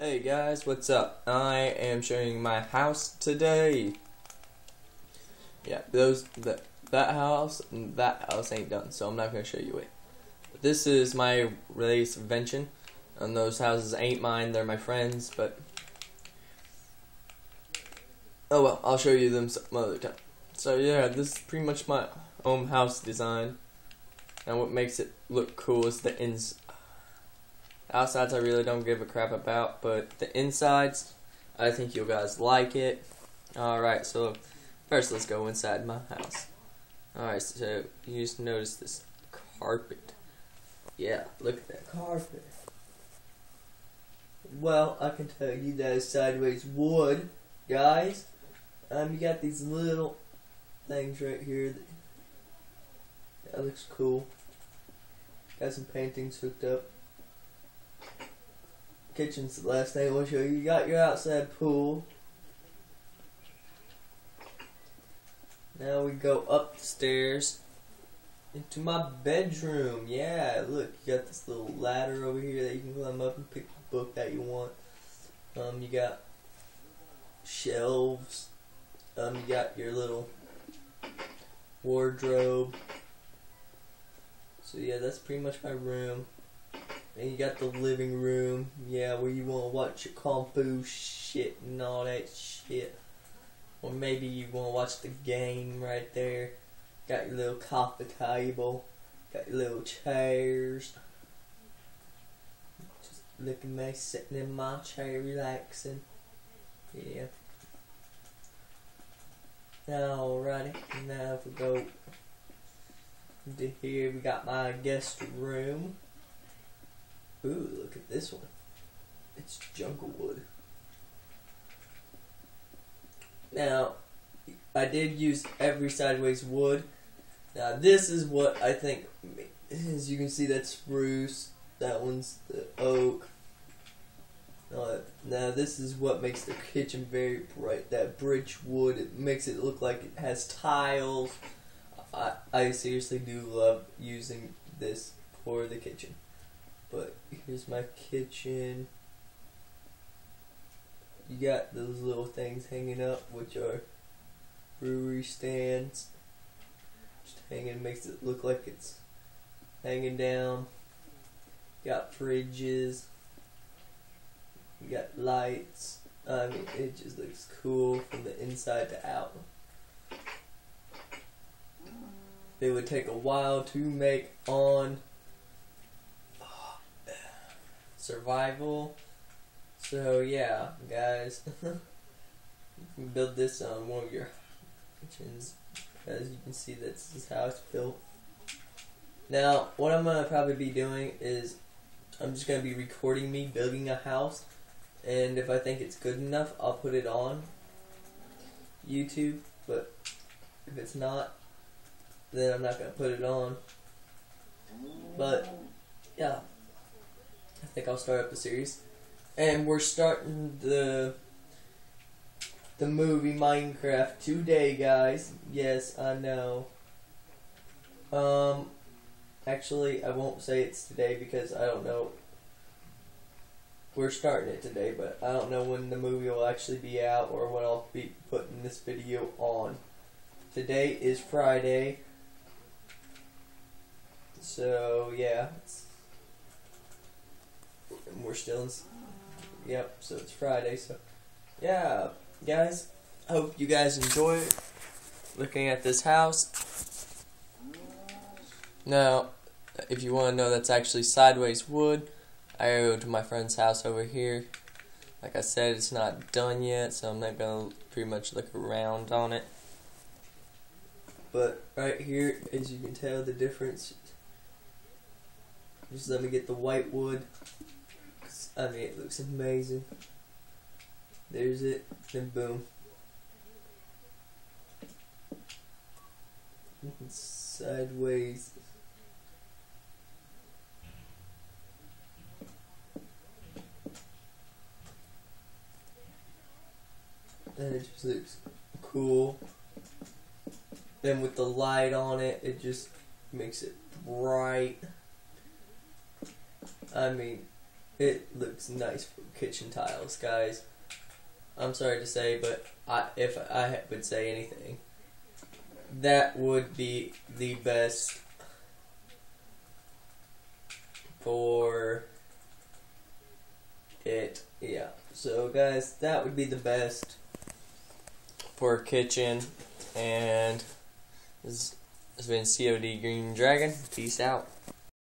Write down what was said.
Hey guys, what's up? I am showing my house today. Yeah, those that that house and that house ain't done, so I'm not gonna show you it. But this is my latest invention, and those houses ain't mine; they're my friends. But oh well, I'll show you them some other time. So yeah, this is pretty much my home house design, and what makes it look cool is the ins Outsides, I really don't give a crap about, but the insides, I think you guys like it. Alright, so first let's go inside my house. Alright, so you just notice this carpet. Yeah, look at that carpet. Well, I can tell you that is sideways wood, guys. Um, you got these little things right here. That, that looks cool. Got some paintings hooked up kitchen's the last show you. You got your outside pool. Now we go upstairs into my bedroom. Yeah, look, you got this little ladder over here that you can climb up and pick the book that you want. Um, you got shelves. Um, you got your little wardrobe. So yeah, that's pretty much my room. And you got the living room, yeah, where you want to watch your kung fu shit and all that shit. Or maybe you want to watch the game right there. Got your little coffee table. Got your little chairs. Just looking nice sitting in my chair relaxing. Yeah. Alrighty, now if we go to here, we got my guest room. Ooh, look at this one. It's jungle wood. Now, I did use every sideways wood. Now, this is what I think, as you can see, that's spruce. That one's the oak. Uh, now, this is what makes the kitchen very bright. That birch wood, it makes it look like it has tiles. I, I seriously do love using this for the kitchen. But here's my kitchen. You got those little things hanging up, which are brewery stands. Just hanging makes it look like it's hanging down. got fridges. You got lights. I mean, it just looks cool from the inside to out. It would take a while to make on survival. So yeah, guys, you can build this on one of your kitchens. As you can see, this is how it's built. Now, what I'm gonna probably be doing is I'm just gonna be recording me building a house, and if I think it's good enough, I'll put it on YouTube. But if it's not, then I'm not gonna put it on. But yeah. I think I'll start up the series. And we're starting the the movie Minecraft today, guys. Yes, I know. Um actually I won't say it's today because I don't know we're starting it today, but I don't know when the movie will actually be out or when I'll be putting this video on. Today is Friday. So, yeah, and we're still in. Yep, so it's Friday. So, yeah, guys, hope you guys enjoy looking at this house. Now, if you want to know, that's actually sideways wood. I go to my friend's house over here. Like I said, it's not done yet, so I'm not gonna pretty much look around on it. But right here, as you can tell, the difference. Just let me get the white wood. I mean, it looks amazing. There's it, then boom. Sideways. And it just looks cool. Then with the light on it, it just makes it bright. I mean, It looks nice for kitchen tiles, guys. I'm sorry to say, but I, if I would say anything, that would be the best for it. Yeah. So, guys, that would be the best for kitchen. And this has been COD Green Dragon. Peace out.